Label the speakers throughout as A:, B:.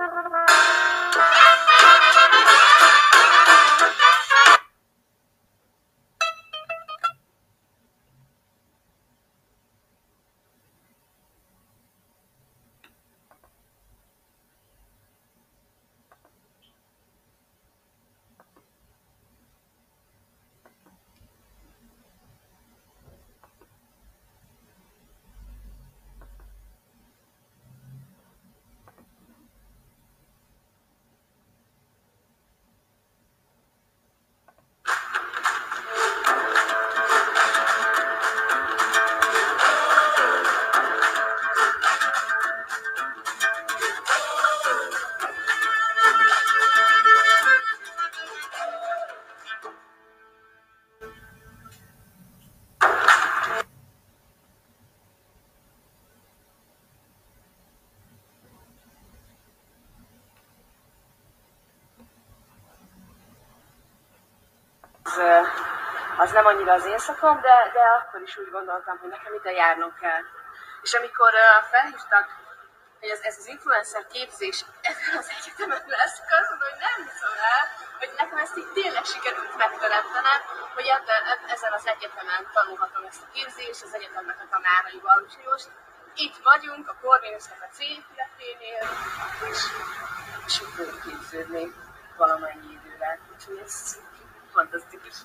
A: Ha ha ha ha. Annyira az én de, de akkor is úgy gondoltam, hogy nekem ide járnom kell. És amikor uh, felhívtak, hogy ez, ez az influencer képzés ezen az egyetemen lesz, akkor azt mondom, hogy nem hiszem el, hogy nekem ezt így tényleg sikerült megteremtenem, hogy ebben, ezen az egyetemen tanulhatom ezt a képzést, az egyetemnek a tanáraival, úgyhogy itt vagyunk a Corvinusnak a célépületénél, és, és úgy fogunk képződni valamennyi idővel, úgyhogy ez fantasztikus.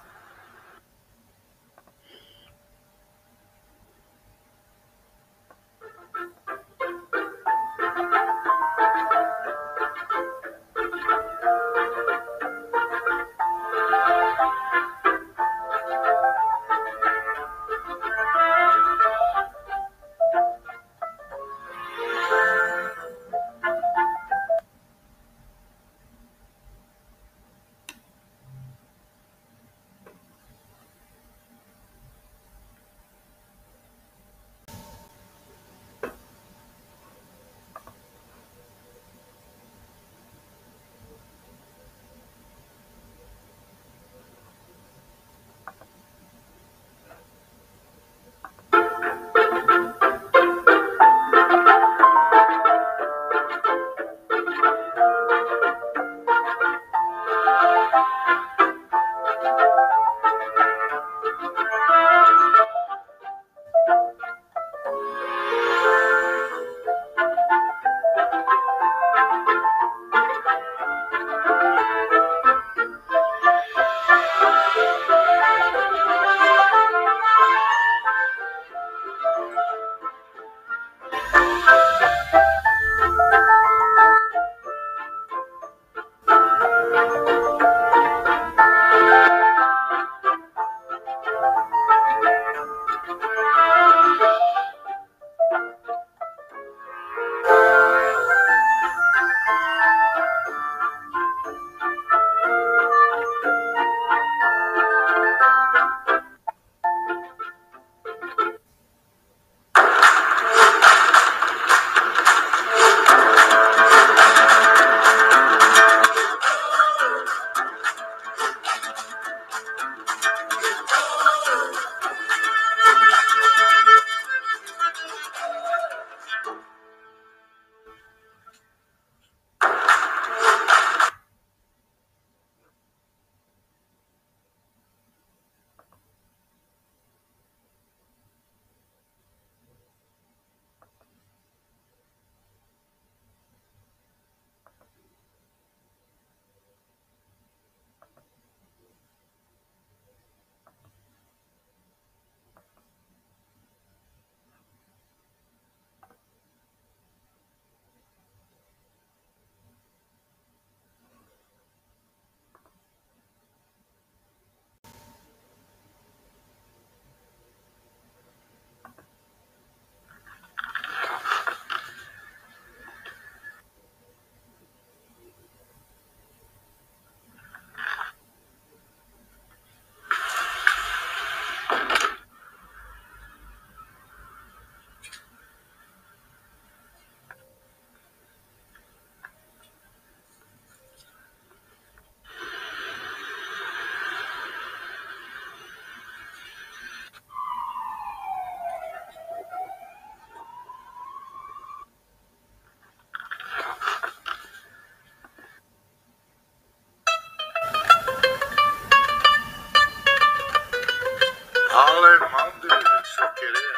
B: ela irmã dele, só querer.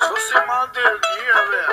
B: Só se manter velho.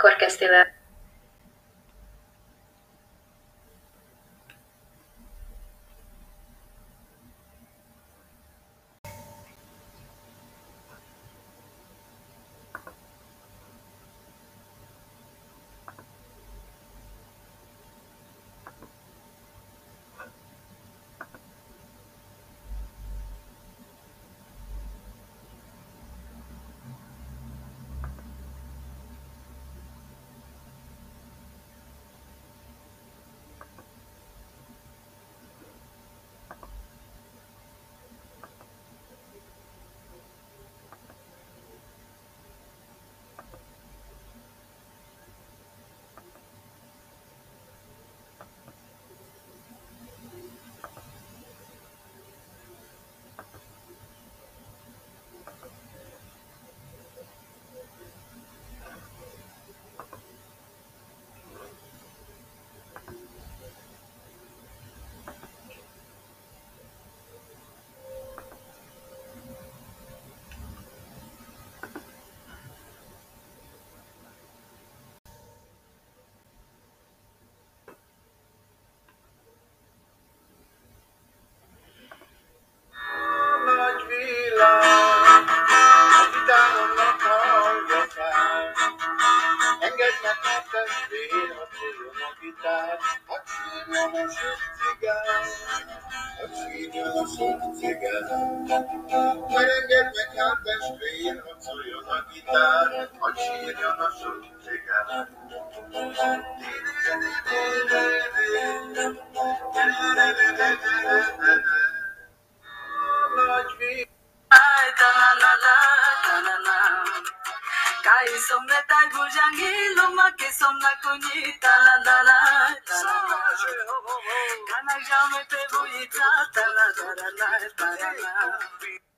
C: Cork Esteban. uma guitarra, pode ao nosso chegar. Kai somne luma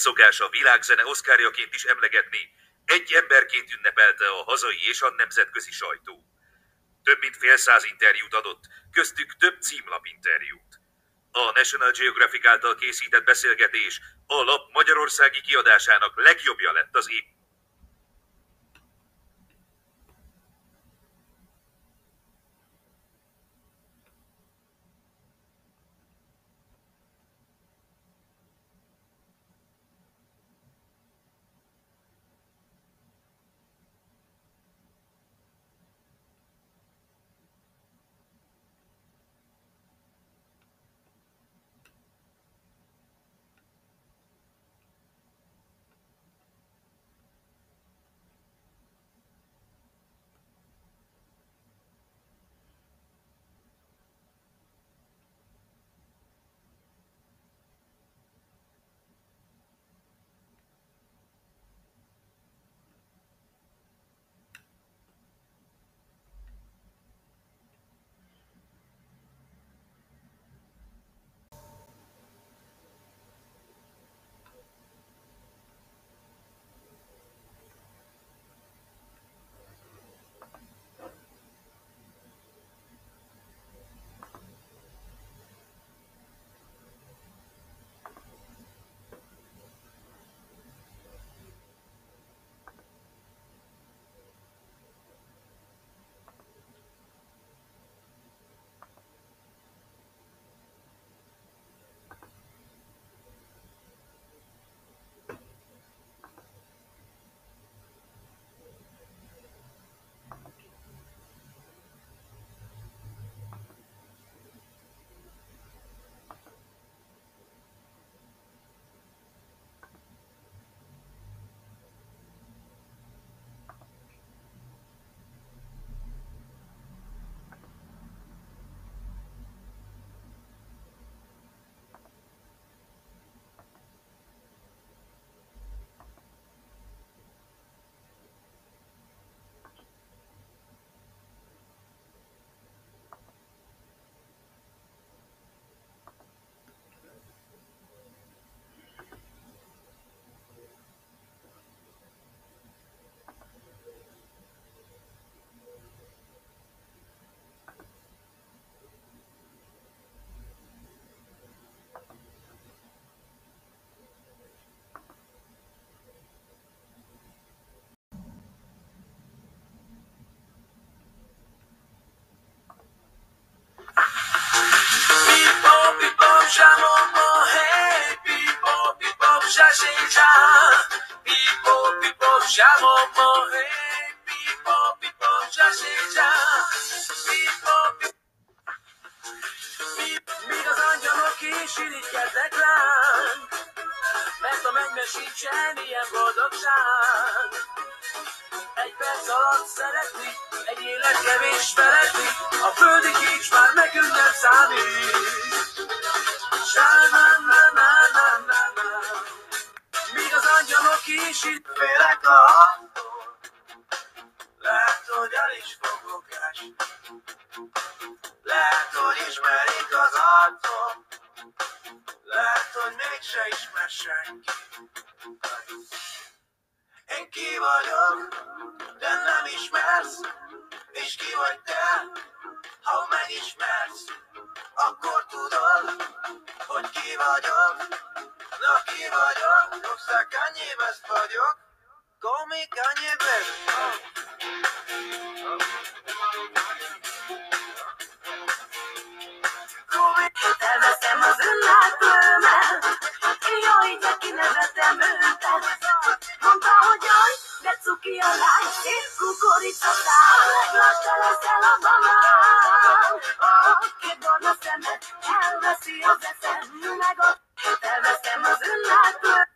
D: szokás a világzene oszkárjaként is emlegetni, egy emberként ünnepelte a hazai és a nemzetközi sajtó. Több mint fél száz interjút adott, köztük több címlap interjút. A National Geographic által készített beszélgetés a lap magyarországi kiadásának legjobbja lett az év.
E: sabe. vagyok, Lucky vagyok, Luxa Kanyivest vagyok, Call me Kanye West. Oh.
F: Elveszem az önlátvőmet, jaj, de kinevetem őtet. Mondta, hogy jaj, de cuki a lány, és kukoricotál, leglassan leszel a banán. Oh, két barna szemed,
E: Cuando si os and I go. hago, te
G: besemos en la tuya.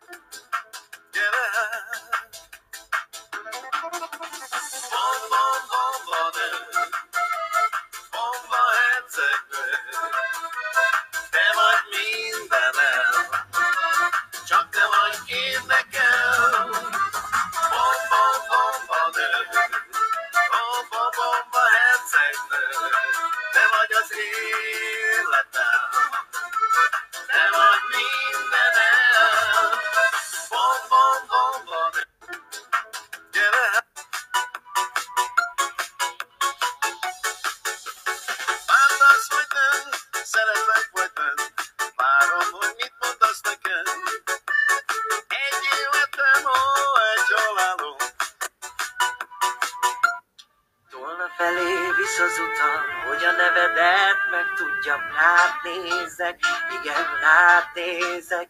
G: Mondjam, rád nézek, igen, rád nézek.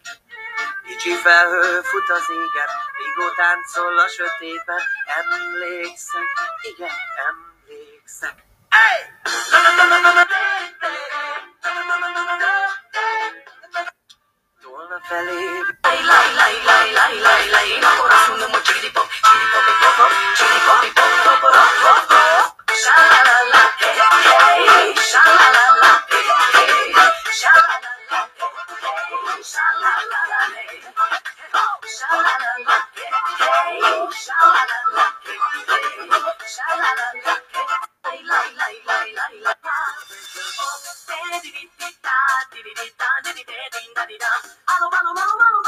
G: Kicsi felhő fut az égen, Rigó táncol a sötétben, Emlékszem, igen, emlékszek.
F: 晴天が出たあのまのまのまの